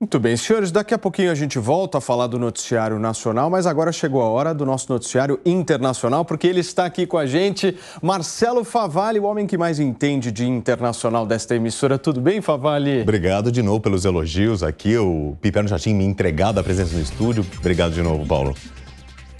Muito bem, senhores, daqui a pouquinho a gente volta a falar do noticiário nacional, mas agora chegou a hora do nosso noticiário internacional, porque ele está aqui com a gente, Marcelo Favalli, o homem que mais entende de internacional desta emissora. Tudo bem, Favalli? Obrigado de novo pelos elogios aqui. O Piperno já tinha me entregado a presença no estúdio. Obrigado de novo, Paulo.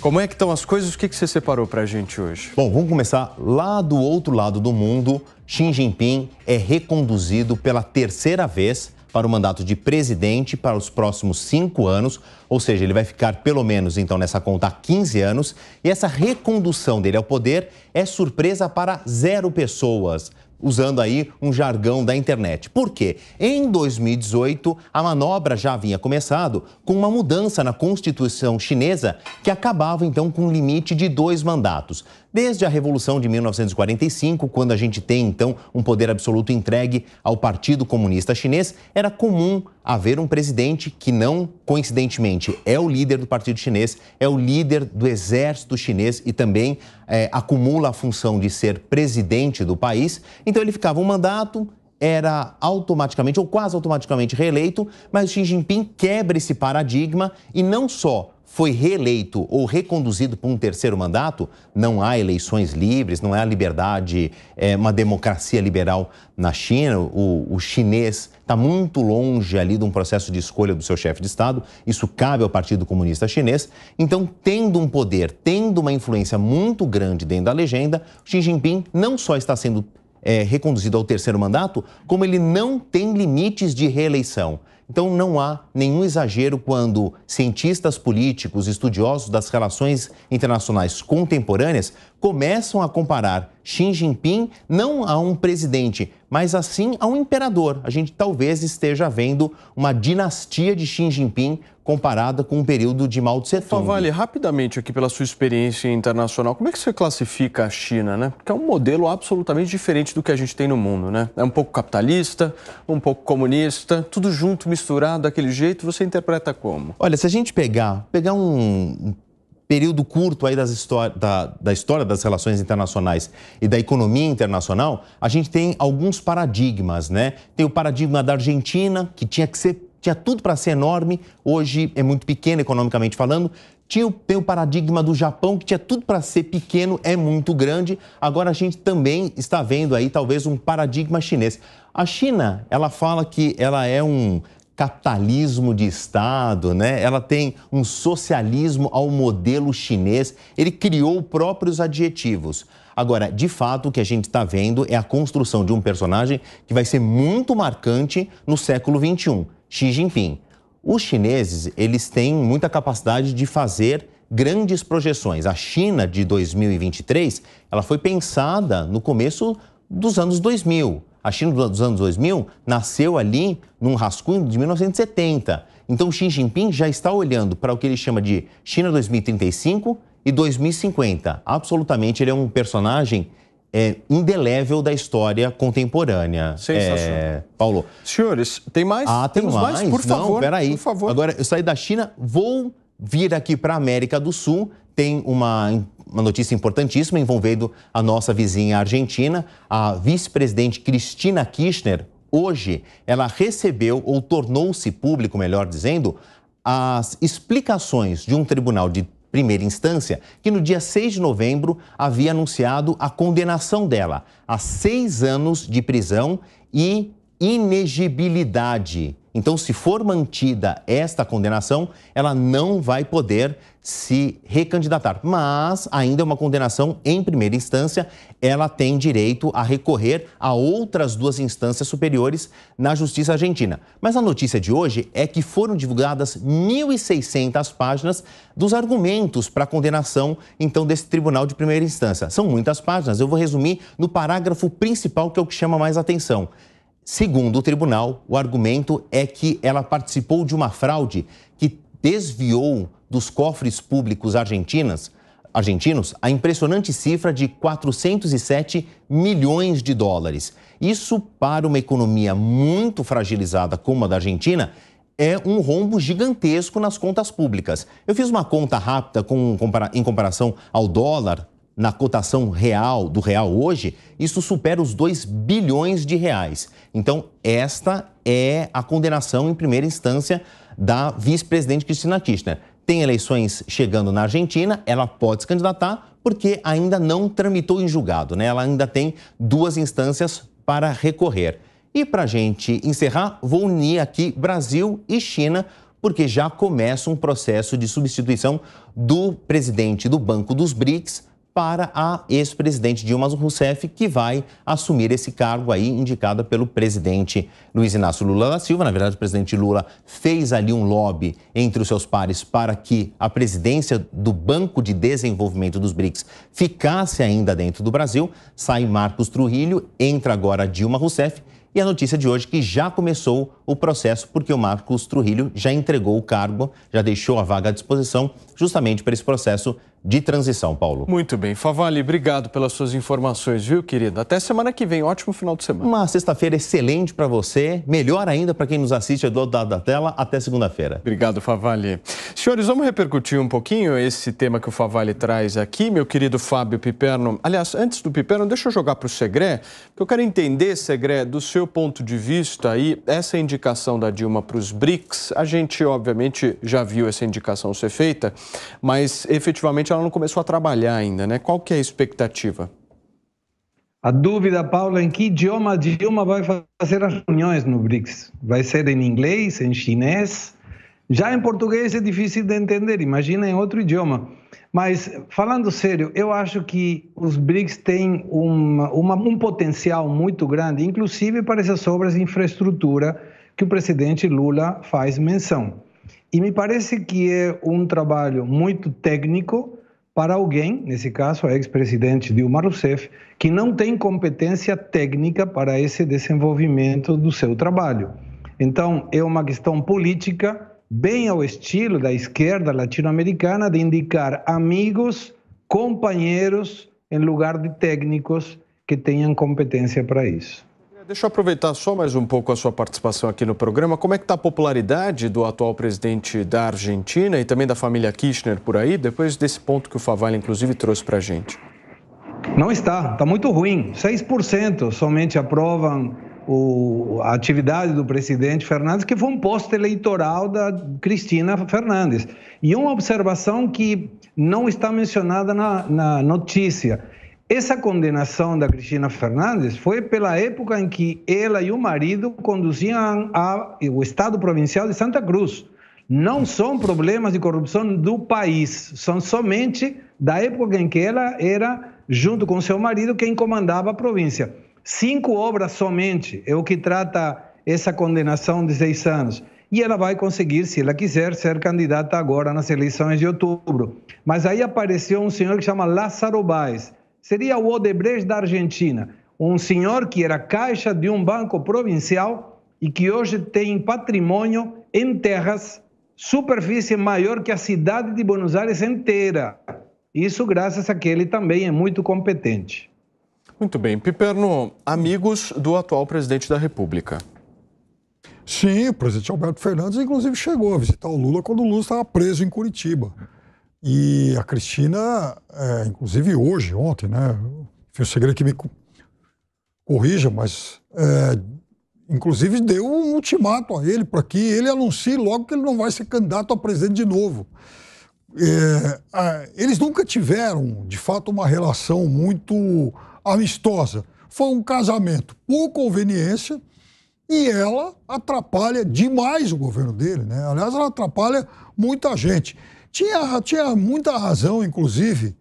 Como é que estão as coisas? O que você separou para a gente hoje? Bom, vamos começar lá do outro lado do mundo. Xi Jinping é reconduzido pela terceira vez para o mandato de presidente para os próximos cinco anos, ou seja, ele vai ficar pelo menos então nessa conta há 15 anos. E essa recondução dele ao poder é surpresa para zero pessoas usando aí um jargão da internet. Por quê? Em 2018, a manobra já havia começado com uma mudança na Constituição chinesa que acabava então com um limite de dois mandatos. Desde a Revolução de 1945, quando a gente tem então um poder absoluto entregue ao Partido Comunista Chinês, era comum haver um presidente que não, coincidentemente, é o líder do Partido Chinês, é o líder do exército chinês e também é, acumula a função de ser presidente do país. Então ele ficava um mandato, era automaticamente ou quase automaticamente reeleito, mas Xi Jinping quebra esse paradigma e não só foi reeleito ou reconduzido para um terceiro mandato, não há eleições livres, não há liberdade, é uma democracia liberal na China. O, o chinês está muito longe ali de um processo de escolha do seu chefe de Estado. Isso cabe ao Partido Comunista Chinês. Então, tendo um poder, tendo uma influência muito grande dentro da legenda, Xi Jinping não só está sendo é, reconduzido ao terceiro mandato, como ele não tem limites de reeleição. Então não há nenhum exagero quando cientistas políticos, estudiosos das relações internacionais contemporâneas começam a comparar Xi Jinping não a um presidente, mas assim a um imperador. A gente talvez esteja vendo uma dinastia de Xi Jinping comparada com um período de Mao Tse Tung. Vale, rapidamente aqui pela sua experiência internacional, como é que você classifica a China, né? Porque é um modelo absolutamente diferente do que a gente tem no mundo, né? É um pouco capitalista, um pouco comunista, tudo junto, misturado daquele jeito, você interpreta como? Olha, se a gente pegar, pegar um período curto aí das da, da história das relações internacionais e da economia internacional, a gente tem alguns paradigmas, né? Tem o paradigma da Argentina, que tinha que ser tinha tudo para ser enorme, hoje é muito pequeno economicamente falando. Tinha, tem o paradigma do Japão, que tinha tudo para ser pequeno, é muito grande. Agora a gente também está vendo aí talvez um paradigma chinês. A China, ela fala que ela é um capitalismo de Estado, né? Ela tem um socialismo ao modelo chinês. Ele criou próprios adjetivos. Agora, de fato, o que a gente está vendo é a construção de um personagem que vai ser muito marcante no século XXI, Xi Jinping. Os chineses, eles têm muita capacidade de fazer grandes projeções. A China de 2023, ela foi pensada no começo dos anos 2000. A China dos anos 2000 nasceu ali num rascunho de 1970. Então, Xi Jinping já está olhando para o que ele chama de China 2035 e 2050. Absolutamente, ele é um personagem é, indelével da história contemporânea. Sensacional. É, Paulo. Senhores, tem mais? Ah, tem Temos mais? mais? Por favor. Não, peraí. Por favor. Agora, eu saí da China, vou vir aqui para a América do Sul. Tem uma uma notícia importantíssima envolvendo a nossa vizinha Argentina. A vice-presidente Cristina Kirchner, hoje, ela recebeu, ou tornou-se público, melhor dizendo, as explicações de um tribunal de primeira instância, que no dia 6 de novembro havia anunciado a condenação dela a seis anos de prisão e inegibilidade. Então, se for mantida esta condenação, ela não vai poder se recandidatar. Mas ainda é uma condenação em primeira instância, ela tem direito a recorrer a outras duas instâncias superiores na Justiça Argentina. Mas a notícia de hoje é que foram divulgadas 1.600 páginas dos argumentos para a condenação, então, desse tribunal de primeira instância. São muitas páginas, eu vou resumir no parágrafo principal, que é o que chama mais atenção. Segundo o tribunal, o argumento é que ela participou de uma fraude que desviou dos cofres públicos argentinos a impressionante cifra de 407 milhões de dólares. Isso, para uma economia muito fragilizada como a da Argentina, é um rombo gigantesco nas contas públicas. Eu fiz uma conta rápida com, em comparação ao dólar na cotação real do real hoje, isso supera os 2 bilhões de reais. Então, esta é a condenação em primeira instância da vice-presidente Cristina Kirchner. Tem eleições chegando na Argentina, ela pode se candidatar porque ainda não tramitou em julgado, né? Ela ainda tem duas instâncias para recorrer. E para a gente encerrar, vou unir aqui Brasil e China, porque já começa um processo de substituição do presidente do Banco dos BRICS para a ex-presidente Dilma Rousseff, que vai assumir esse cargo aí, indicada pelo presidente Luiz Inácio Lula da Silva. Na verdade, o presidente Lula fez ali um lobby entre os seus pares para que a presidência do Banco de Desenvolvimento dos BRICS ficasse ainda dentro do Brasil. Sai Marcos Trujillo, entra agora Dilma Rousseff. E a notícia de hoje que já começou o processo, porque o Marcos Trujillo já entregou o cargo, já deixou a vaga à disposição, justamente para esse processo de transição, Paulo. Muito bem. Favali, obrigado pelas suas informações, viu, querida? Até semana que vem. Ótimo final de semana. Uma sexta-feira excelente para você. Melhor ainda para quem nos assiste do outro lado da tela. Até segunda-feira. Obrigado, Favali. Senhores, vamos repercutir um pouquinho esse tema que o Favali traz aqui, meu querido Fábio Piperno. Aliás, antes do Piperno, deixa eu jogar para o Segré, que eu quero entender, Segré, do seu ponto de vista aí, essa indicação da Dilma para os BRICS. A gente, obviamente, já viu essa indicação ser feita, mas efetivamente ela não começou a trabalhar ainda, né? Qual que é a expectativa? A dúvida, Paulo, é em que idioma Dilma vai fazer as reuniões no BRICS? Vai ser em inglês, em chinês? Já em português é difícil de entender, imagina em outro idioma. Mas, falando sério, eu acho que os BRICS têm uma, uma, um potencial muito grande, inclusive para essas obras de infraestrutura que o presidente Lula faz menção. E me parece que é um trabalho muito técnico para alguém, nesse caso a ex-presidente Dilma Rousseff, que não tem competência técnica para esse desenvolvimento do seu trabalho. Então, é uma questão política bem ao estilo da esquerda latino-americana de indicar amigos, companheiros, em lugar de técnicos que tenham competência para isso. Deixa eu aproveitar só mais um pouco a sua participação aqui no programa. Como é que está a popularidade do atual presidente da Argentina e também da família Kirchner por aí, depois desse ponto que o Faval, inclusive, trouxe para a gente? Não está, está muito ruim. 6% somente aprovam o, a atividade do presidente Fernandes, que foi um posto eleitoral da Cristina Fernandes. E uma observação que não está mencionada na, na notícia essa condenação da Cristina Fernandes foi pela época em que ela e o marido conduziam a, o Estado Provincial de Santa Cruz. Não são problemas de corrupção do país, são somente da época em que ela era, junto com seu marido, quem comandava a província. Cinco obras somente é o que trata essa condenação de seis anos. E ela vai conseguir, se ela quiser, ser candidata agora nas eleições de outubro. Mas aí apareceu um senhor que chama Lázaro Baez seria o Odebrecht da Argentina, um senhor que era caixa de um banco provincial e que hoje tem patrimônio em terras, superfície maior que a cidade de Buenos Aires inteira. Isso graças a que ele também é muito competente. Muito bem. Piperno, amigos do atual presidente da República. Sim, o presidente Alberto Fernandes, inclusive, chegou a visitar o Lula quando o Lula estava preso em Curitiba. E a Cristina, é, inclusive hoje, ontem, né? Foi o segredo que me corrija, mas é, inclusive deu um ultimato a ele para que ele anuncie logo que ele não vai ser candidato a presidente de novo. É, eles nunca tiveram, de fato, uma relação muito amistosa. Foi um casamento por conveniência e ela atrapalha demais o governo dele. Né? Aliás, ela atrapalha muita gente. Tinha, tinha muita razão, inclusive,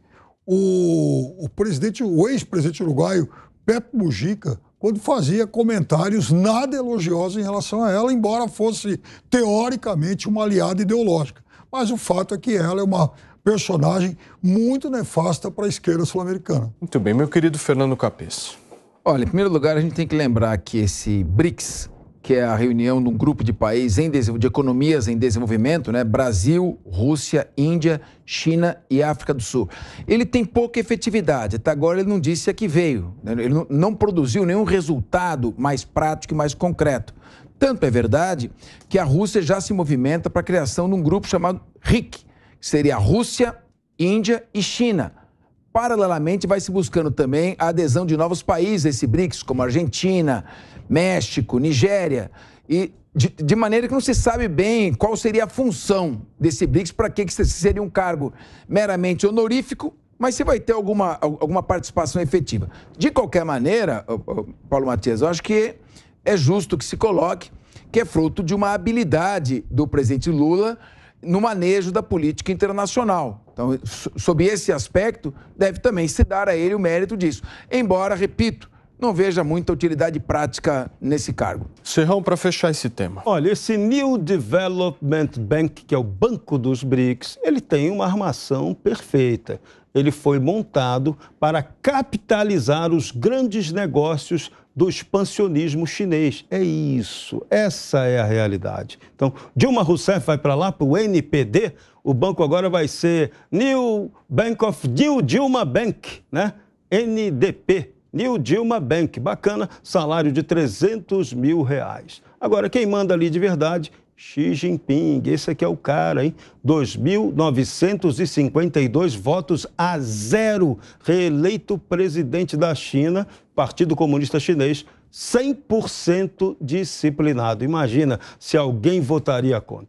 o, o presidente, o ex-presidente uruguaio, Pepe Mujica, quando fazia comentários nada elogiosos em relação a ela, embora fosse teoricamente uma aliada ideológica. Mas o fato é que ela é uma personagem muito nefasta para a esquerda sul-americana. Muito bem, meu querido Fernando Capês. Olha, em primeiro lugar, a gente tem que lembrar que esse BRICS, que é a reunião de um grupo de países em de economias em desenvolvimento, né? Brasil, Rússia, Índia, China e África do Sul. Ele tem pouca efetividade. Até agora ele não disse a que veio. Né? Ele não produziu nenhum resultado mais prático e mais concreto. Tanto é verdade que a Rússia já se movimenta para a criação de um grupo chamado RIC, que seria Rússia, Índia e China paralelamente, vai se buscando também a adesão de novos países a esse BRICS, como Argentina, México, Nigéria. E de, de, maneira que não se sabe bem qual seria a função desse BRICS, para que, que seria um cargo meramente honorífico, mas se vai ter alguma, alguma participação efetiva. De qualquer maneira, Paulo Matias, eu acho que é justo que se coloque que é fruto de uma habilidade do presidente Lula no manejo da política internacional. Então, sob esse aspecto, deve também se dar a ele o mérito disso. Embora, repito, não veja muita utilidade prática nesse cargo. Serrão, para fechar esse tema. Olha, esse New Development Bank, que é o Banco dos BRICS, ele tem uma armação perfeita. Ele foi montado para capitalizar os grandes negócios do expansionismo chinês. É isso, essa é a realidade. Então, Dilma Rousseff vai para lá, para o NPD, o banco agora vai ser New Bank of New Dilma Bank, né? NDP, New Dilma Bank. Bacana, salário de 300 mil reais. Agora, quem manda ali de verdade Xi Jinping, esse aqui é o cara, hein? 2.952 votos a zero, reeleito presidente da China, Partido Comunista Chinês, 100% disciplinado. Imagina se alguém votaria contra.